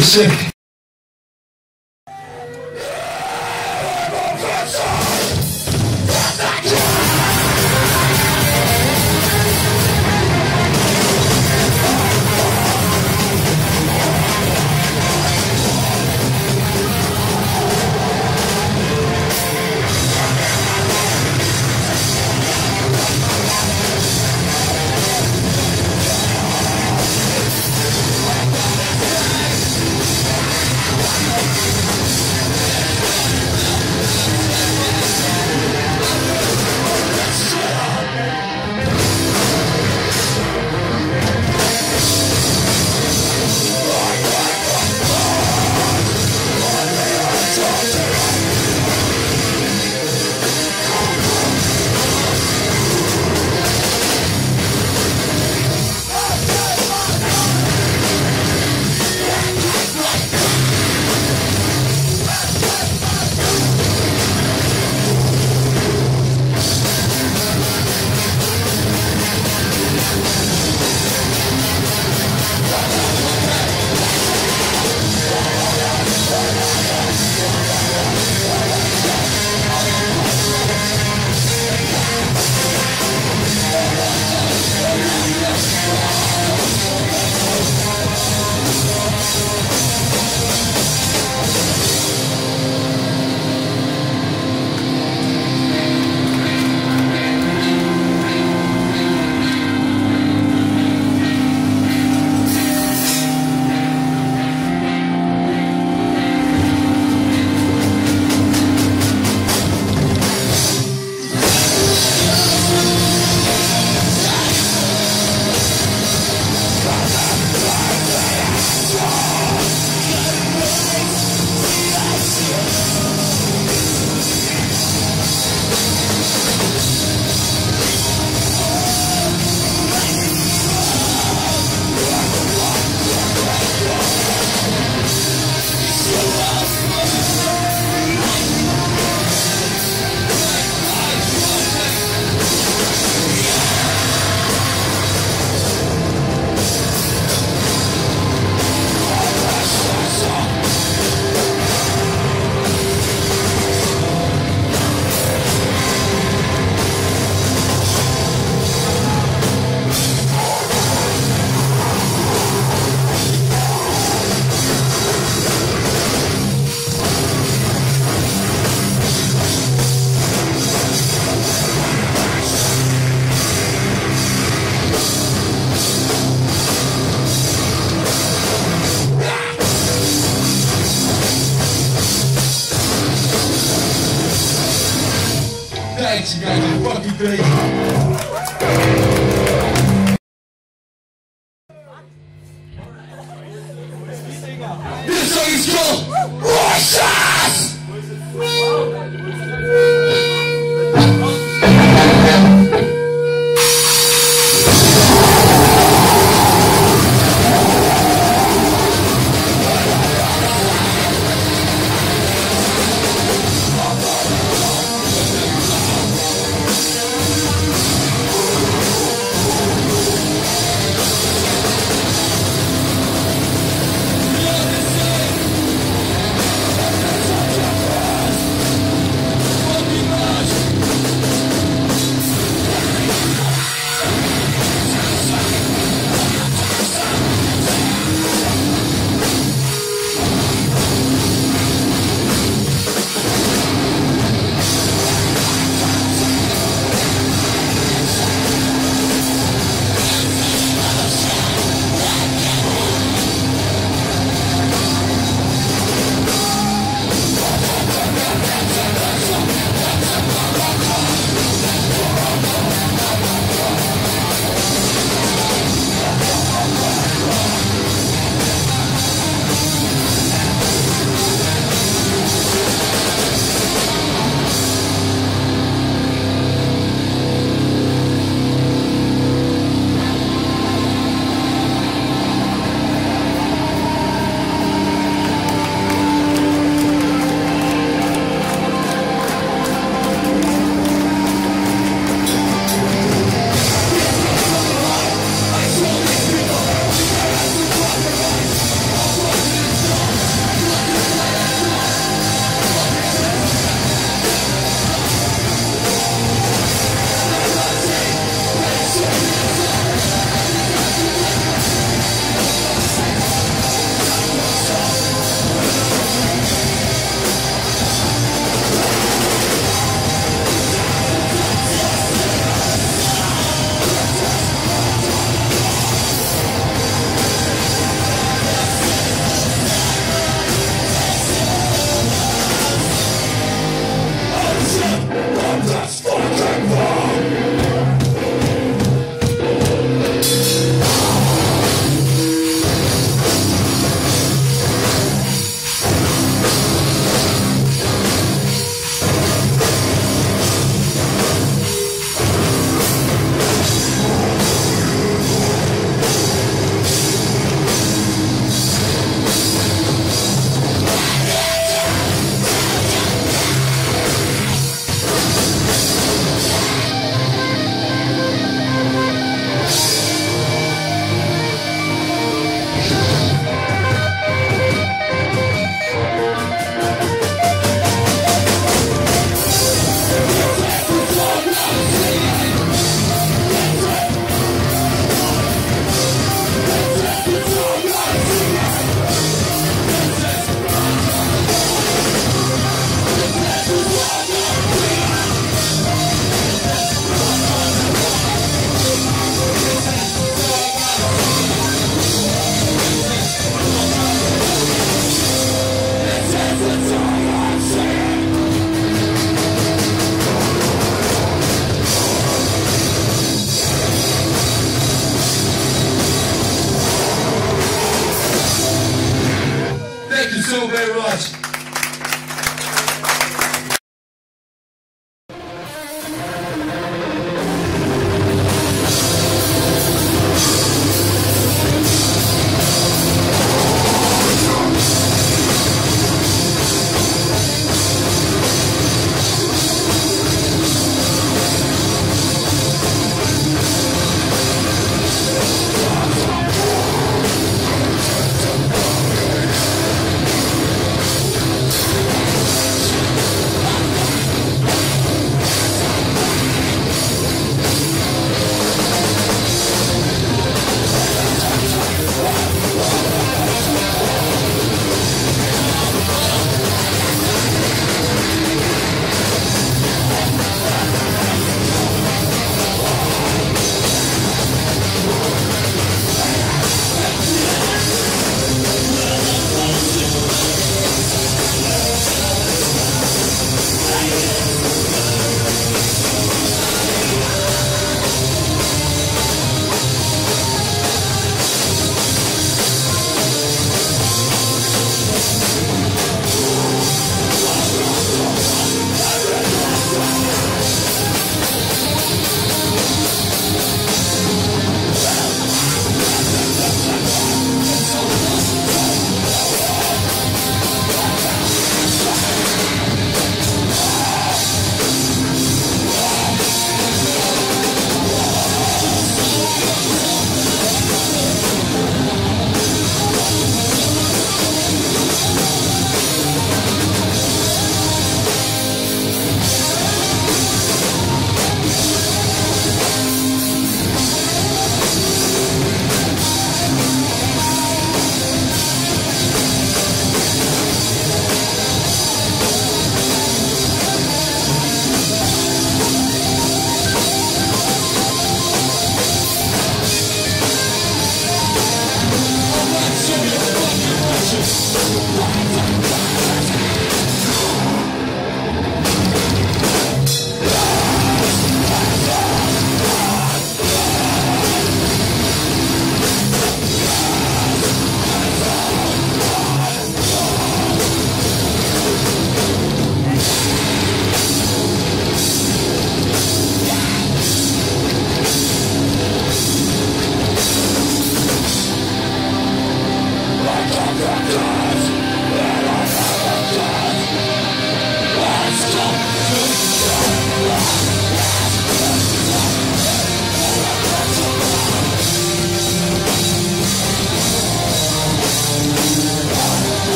sick.